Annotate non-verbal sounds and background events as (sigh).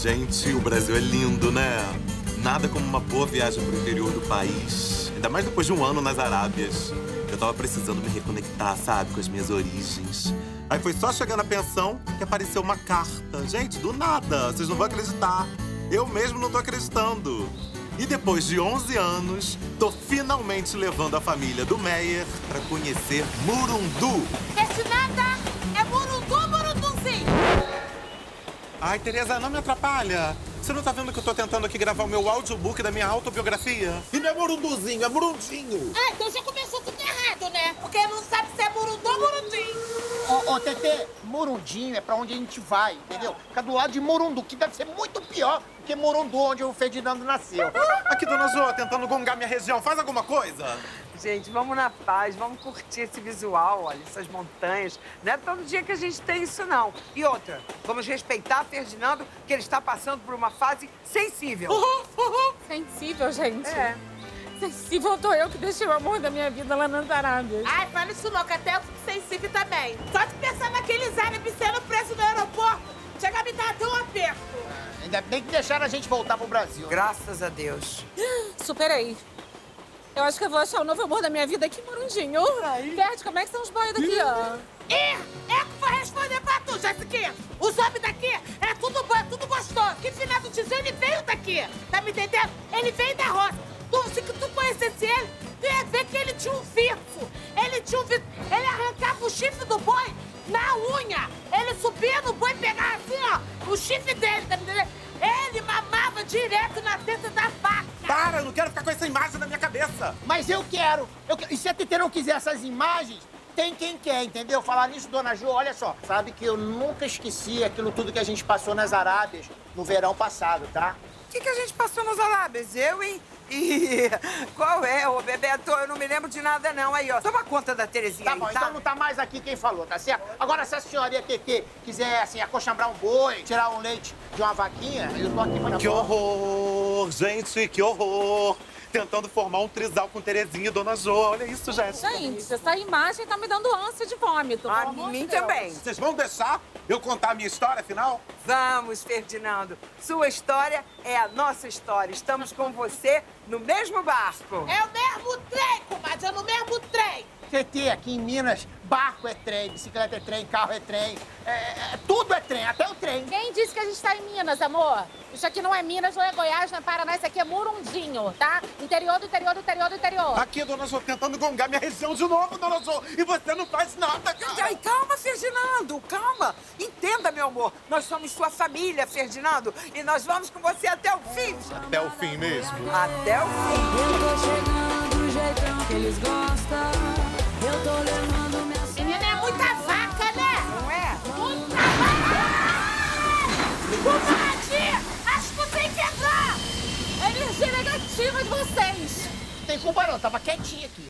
Gente, o Brasil é lindo, né? Nada como uma boa viagem pro interior do país. Ainda mais depois de um ano nas Arábias. Eu tava precisando me reconectar, sabe, com as minhas origens. Aí foi só chegar na pensão que apareceu uma carta. Gente, do nada. Vocês não vão acreditar. Eu mesmo não tô acreditando. E depois de 11 anos, tô finalmente levando a família do Meyer pra conhecer Murundu. Esse nada é Murundu, Murunduzinho. Ai, Tereza, não me atrapalha. Você não tá vendo que eu tô tentando aqui gravar o meu audiobook da minha autobiografia? E não é Morunduzinho, é Murundinho. Ah, então já começou tudo errado, né? Porque não sabe se é Murundu ou Murundinho. Ô, Tetê, Morundinho é pra onde a gente vai, entendeu? Fica do lado de Morundu, que deve ser muito pior do que Morundu, onde o Ferdinando nasceu. Aqui, dona Jo, tentando gongar minha região. Faz alguma coisa? Gente, vamos na paz, vamos curtir esse visual, olha, essas montanhas. Não é todo dia que a gente tem isso, não. E outra, vamos respeitar Ferdinando, que ele está passando por uma fase sensível. Sensível, gente. É. Sensível tô eu que deixei o amor da minha vida lá nas Arábias. Ai, fala isso não, que até eu fico sensível Ainda bem que deixaram a gente voltar pro Brasil. Graças a Deus. (gasps) Superei. Eu acho que eu vou achar o novo amor da minha vida aqui, Morundinho. Bert, como é que são os boys daqui, ó? Ih, eu que vou responder pra tu, Jéssica. Os homens daqui é tudo bom, é tudo gostoso. Que final do dizer, ele veio daqui. Tá me entendendo? Ele veio da roça. Tu, se que tu conhecesse ele, tu ia ver que ele tinha um virso. Ele tinha um virso. Ele arrancava o chifre do boi na unha. Ele subia no boi e pegava assim, ó, o chifre dele, tá me entendendo? Direto na teta da vaca. Para, eu não quero ficar com essa imagem na minha cabeça. Mas eu quero. Eu quero. E se a Tetê não quiser essas imagens, tem quem quer, entendeu? Falar nisso, dona Jo, olha só. Sabe que eu nunca esqueci aquilo tudo que a gente passou nas Arábias no verão passado, tá? O que, que a gente passou nos Arábias? Eu, hein? E (laughs) qual é, ô Bebeto? Eu não me lembro de nada, não. Aí, ó, toma conta da Terezinha Tá aí, bom, tá? então não tá mais aqui quem falou, tá certo? Agora, se a senhoria TT quiser, assim, acochambrar um boi, tirar um leite de uma vaquinha, eu tô aqui pra Que horror, gente, que horror. Tentando formar um trisal com Terezinha e Dona Jo. Olha isso, Jéssica. Gente, essa imagem tá me dando ânsia de vômito. A amor mim também. Vocês vão deixar eu contar a minha história, afinal? Vamos, Ferdinando. Sua história é a nossa história. Estamos com você no mesmo barco. É o mesmo trem, comadre, é no mesmo trem. TT, aqui em Minas, barco é trem, bicicleta é trem, carro é trem, é, é- tudo é trem, até o trem. Quem disse que a gente tá em Minas, amor? Isso aqui não é Minas, não é Goiás, não é Paraná, isso aqui é Murundinho, tá? Interior do interior do interior do interior. Aqui, Dona Jo, tentando gongar minha região de novo, Dona Jo. E você não faz nada, cara. Ai, calma, Ferdinando, calma. Entenda, meu amor. Nós somos sua família, Ferdinando. E nós vamos com você até o fim. Até o fim mesmo. Até o fim. Eu tô chegando do jeitão que eles gostam. Eu tô levando minha Menina, é muita vaca, né? Não é? Muita vaca! Comadre, acho que tem que entrar. Energia negativa de vocês. Tem culpa não, tava quietinha aqui.